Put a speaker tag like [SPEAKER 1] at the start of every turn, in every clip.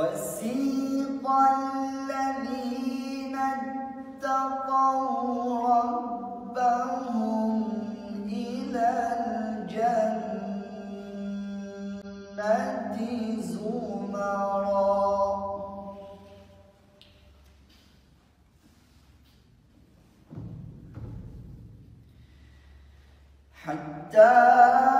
[SPEAKER 1] وسيق الذين اتقوا ربهم إلى الجنة زمرا. حتى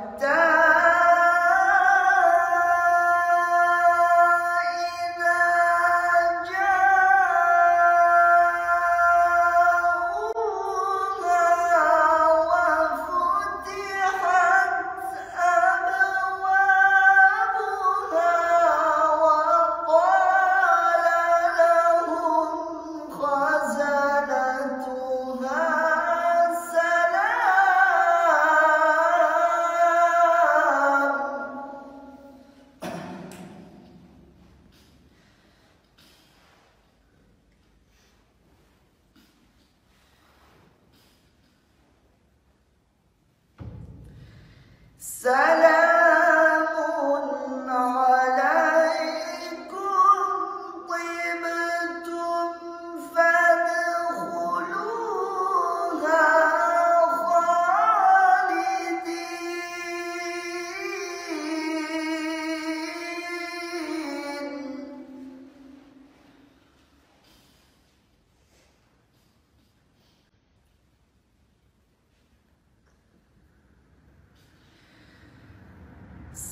[SPEAKER 1] سلام.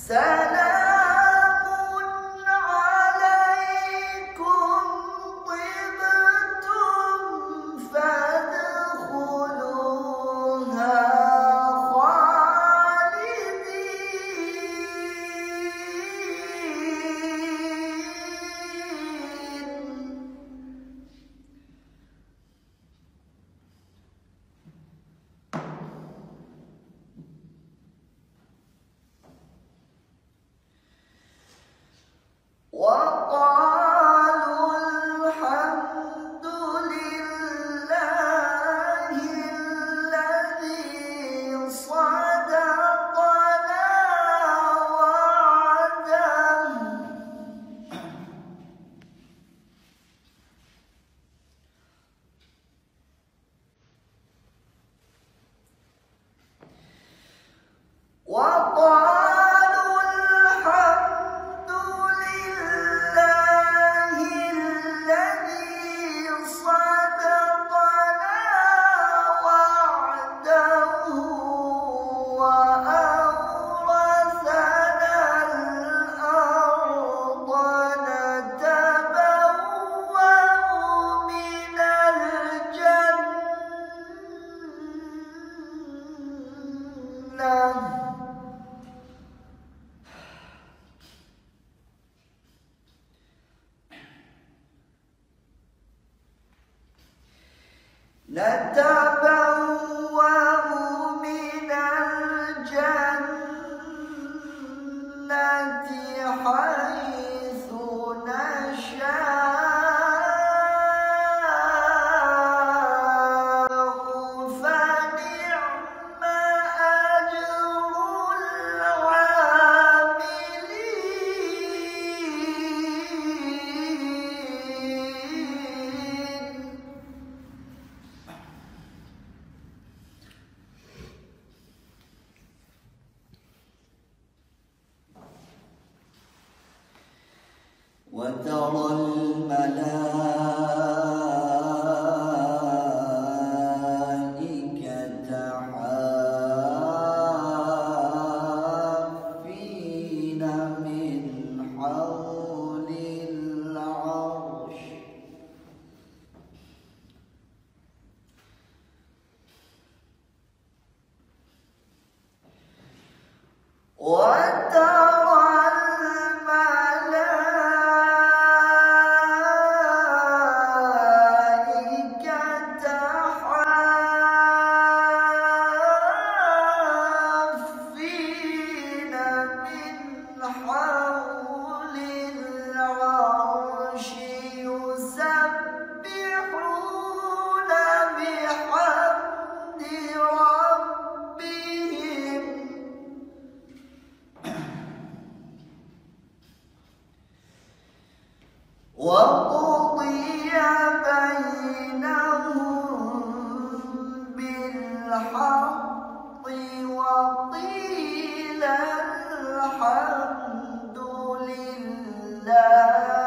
[SPEAKER 1] سلام Allah. نتبوأ وترى الملائكة حافين من حول العرش. وترى بالحق وقيل الحمد لله.